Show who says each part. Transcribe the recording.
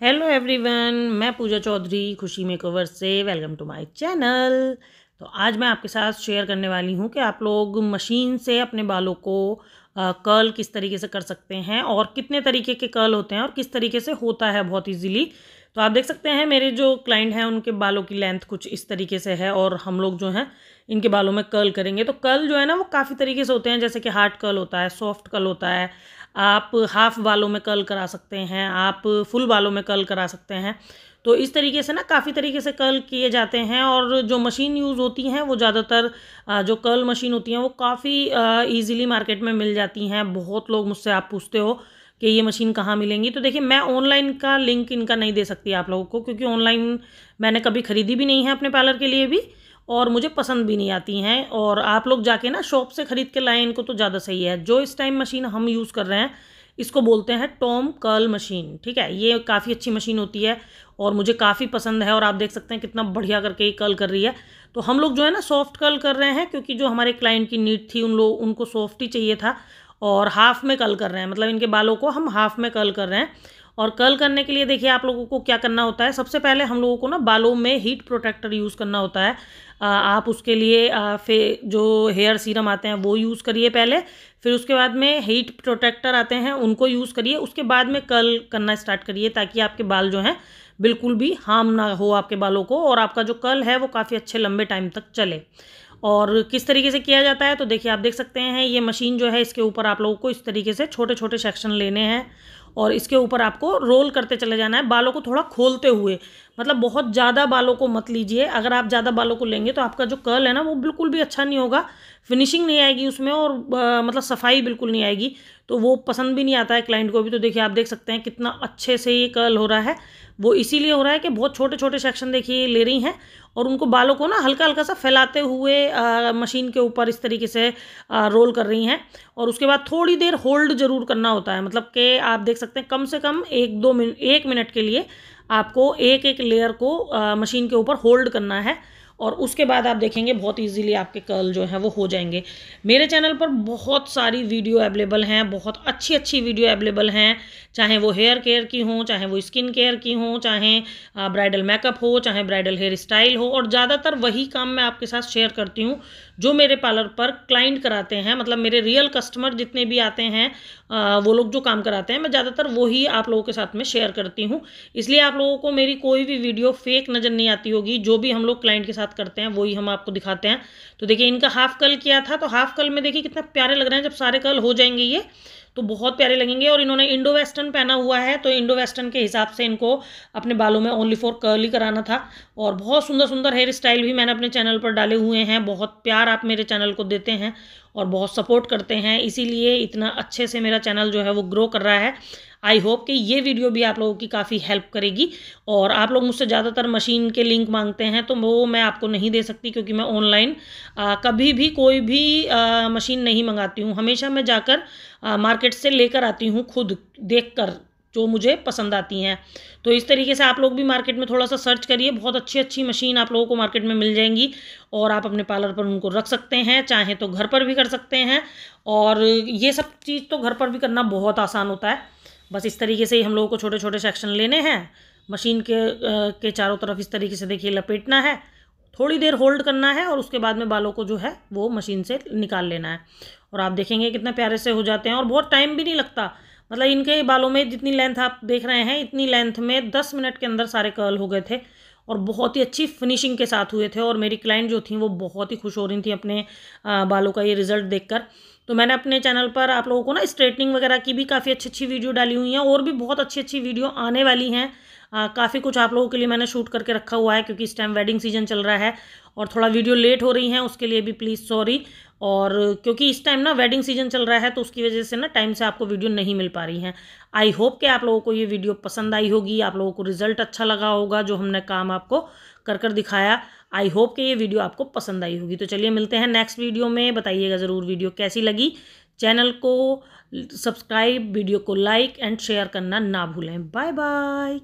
Speaker 1: Hello everyone मैं पूजा चौधरी, खुशी makeover से वेलकम टू माय चैनल तो आज मैं आपके साथ शेयर करने वाली हूँ कि आप लोग मशीन से अपने बालों को कर्ल किस तरीके से कर सकते हैं और कितने तरीके के कर्ल होते हैं और किस तरीके से होता है बहुत इजीली तो आप देख सकते हैं मेरे जो क्लाइंट हैं, उनके बालों की लेंथ कुछ इस तरीके से है और हम लोग जो हैं, इनके बालों में कर्ल करेंगे. तो कर्ल जो है ना, वो काफ़ी तरीके से होते हैं, जैसे कि हार्ड कर्ल होता है सॉफ्ट कर्ल होता है आप हाफ़ बालों में कर्ल करा सकते हैं, आप फुल बालों में कर्ल करा सकते हैं। तो इस तरीके से ना काफ़ी तरीके से कर्ल किए जाते हैं और जो मशीन यूज़ होती हैं, वो ज़्यादातर जो कर्ल मशीन होती हैं, वो काफ़ी ईजीली मार्केट में मिल जाती हैं। बहुत लोग मुझसे आप पूछते हो कि ये मशीन कहाँ मिलेंगी? तो देखिए, मैं ऑनलाइन का लिंक इनका नहीं दे सकती आप लोगों को, क्योंकि ऑनलाइन मैंने कभी ख़रीदी भी नहीं है अपने पार्लर के लिए भी। और मुझे पसंद भी नहीं आती हैं। और आप लोग जाके ना शॉप से ख़रीद के लाएँ, इनको तो ज़्यादा सही है। जो इस टाइम मशीन हम यूज़ कर रहे हैं, इसको बोलते हैं टॉम कर्ल मशीन, ठीक है? ये काफ़ी अच्छी मशीन होती है और मुझे काफ़ी पसंद है और आप देख सकते हैं कितना बढ़िया करके ये कर्ल कर रही है। तो हम लोग जो है ना सॉफ्ट कर्ल कर रहे हैं क्योंकि जो हमारे क्लाइंट की नीड थी, उन लोग उनको सॉफ्ट ही चाहिए था और हाफ़ में कल कर रहे हैं। मतलब इनके बालों को हम हाफ़ में कल कर रहे हैं। और कर्ल करने के लिए देखिए आप लोगों को क्या करना होता है? सबसे पहले हम लोगों को ना बालों में हीट प्रोटेक्टर यूज़ करना होता है। आ, आप उसके लिए आ, फे जो हेयर सीरम आते हैं वो यूज़ करिए पहले फिर उसके बाद में हीट प्रोटेक्टर आते हैं उनको यूज़ करिए उसके बाद में कर्ल करना स्टार्ट करिए ताकि आपके बाल जो हैं बिल्कुल भी हार्म ना हो आपके बालों को और आपका जो कर्ल है वो काफ़ी अच्छे लंबे टाइम तक चले। और किस तरीके से किया जाता है तो देखिए आप देख सकते हैं, ये मशीन जो है, इसके ऊपर आप लोगों को इस तरीके से छोटे छोटे सेक्शन लेने हैं और इसके ऊपर आपको रोल करते चले जाना है, बालों को थोड़ा खोलते हुए। मतलब बहुत ज़्यादा बालों को मत लीजिए। अगर आप ज़्यादा बालों को लेंगे तो आपका जो कर्ल है ना वो बिल्कुल भी अच्छा नहीं होगा। फिनिशिंग नहीं आएगी उसमें और आ, मतलब सफ़ाई बिल्कुल नहीं आएगी। तो वो पसंद भी नहीं आता है क्लाइंट को भी। तो देखिए आप देख सकते हैं कितना अच्छे से ये कर्ल हो रहा है। वो इसीलिए हो रहा है कि बहुत छोटे छोटे सेक्शन देखिए ले रही हैं और उनको बालों को ना हल्का हल्का सा फैलाते हुए आ, मशीन के ऊपर इस तरीके से आ, रोल कर रही हैं। और उसके बाद थोड़ी देर होल्ड ज़रूर करना होता है। मतलब कि आप देख सकते हैं कम से कम एक दो मिनट एक मिनट के लिए आपको एक एक लेयर को मशीन के ऊपर होल्ड करना है। और उसके बाद आप देखेंगे बहुत इजीली आपके कर्ल जो हैं वो हो जाएँगे। मेरे चैनल पर बहुत सारी वीडियो अवेलेबल हैं, बहुत अच्छी अच्छी वीडियो अवेलेबल हैं, चाहे वो हेयर केयर की हों, चाहे वो स्किन केयर की हों, चाहे ब्राइडल मेकअप हो, चाहे ब्राइडल हेयर स्टाइल हो, और ज़्यादातर वही काम मैं आपके साथ शेयर करती हूँ, जो मेरे पार्लर पर क्लाइंट कराते हैं। मतलब मेरे रियल कस्टमर जितने भी आते हैं वो लोग जो काम कराते हैं, मैं ज़्यादातर वही आप लोगों के साथ में शेयर करती हूँ। इसलिए आप लोगों को मेरी कोई भी वीडियो फेक नज़र नहीं आती होगी, जो भी हम लोग क्लाइंट के साथ करते हैं, वही हम आपको दिखाते हैं। तो देखिए, इनका हाफ़ कल किया था तो हाफ़ कल में देखिए कितना प्यारे लग रहे हैं, जब सारे कल हो जाएँगे ये तो बहुत प्यारे लगेंगे। और इन्होंने इंडो वेस्टर्न पहना हुआ है तो इंडो वेस्टर्न के हिसाब से इनको अपने बालों में ओनली फॉर कर्ल ही कराना था। और बहुत सुंदर सुंदर हेयर स्टाइल भी मैंने अपने चैनल पर डाले हुए हैं, बहुत प्यार आप मेरे चैनल को देते हैं और बहुत सपोर्ट करते हैं, इसीलिए इतना अच्छे से मेरा चैनल जो है वो ग्रो कर रहा है। आई होप कि ये वीडियो भी आप लोगों की काफ़ी हेल्प करेगी। और आप लोग मुझसे ज़्यादातर मशीन के लिंक मांगते हैं तो वो मैं आपको नहीं दे सकती क्योंकि मैं ऑनलाइन कभी भी कोई भी आ, मशीन नहीं मंगाती हूँ। हमेशा मैं जाकर आ, मार्केट से लेकर आती हूँ खुद देख कर जो मुझे पसंद आती हैं। तो इस तरीके से आप लोग भी मार्केट में थोड़ा सा सर्च करिए। बहुत अच्छी अच्छी मशीन आप लोगों को मार्केट में मिल जाएँगी और आप अपने पार्लर पर उनको रख सकते हैं चाहे तो घर पर भी कर सकते हैं। और ये सब चीज़ तो घर पर भी करना बहुत आसान होता है। बस इस तरीके से ही हम लोगों को छोटे छोटे सेक्शन लेने हैं। मशीन के के चारों तरफ़ इस तरीके से देखिए लपेटना है। थोड़ी देर होल्ड करना है और उसके बाद में बालों को जो है वो मशीन से निकाल लेना है। और आप देखेंगे कितने प्यारे से हो जाते हैं और बहुत टाइम भी नहीं लगता। मतलब इनके बालों में जितनी लेंथ आप देख रहे हैं, इतनी लेंथ में दस मिनट के अंदर सारे कर्ल हो गए थे। और बहुत ही अच्छी फिनिशिंग के साथ हुए थे और मेरी क्लाइंट जो थी वो बहुत ही खुश हो रही थी अपने बालों का ये रिज़ल्ट देखकर। तो मैंने अपने चैनल पर आप लोगों को ना स्ट्रेटनिंग वगैरह की भी काफ़ी अच्छी अच्छी वीडियो डाली हुई हैं और भी बहुत अच्छी अच्छी वीडियो आने वाली हैं। काफ़ी कुछ आप लोगों के लिए मैंने शूट करके रखा हुआ है क्योंकि इस टाइम वेडिंग सीज़न चल रहा है और थोड़ा वीडियो लेट हो रही हैं, उसके लिए भी प्लीज़ सॉरी और क्योंकि इस टाइम ना वेडिंग सीज़न चल रहा है तो उसकी वजह से ना टाइम से आपको वीडियो नहीं मिल पा रही हैं। आई होप कि आप लोगों को ये वीडियो पसंद आई होगी, आप लोगों को रिज़ल्ट अच्छा लगा होगा, जो हमने काम आपको कर कर दिखाया। आई होप कि ये वीडियो आपको पसंद आई होगी। तो चलिए मिलते हैं नेक्स्ट वीडियो में। बताइएगा ज़रूर वीडियो कैसी लगी। चैनल को सब्सक्राइब वीडियो को लाइक एंड शेयर करना ना भूलें। Bye bye